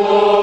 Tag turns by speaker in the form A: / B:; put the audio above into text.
A: Senhor.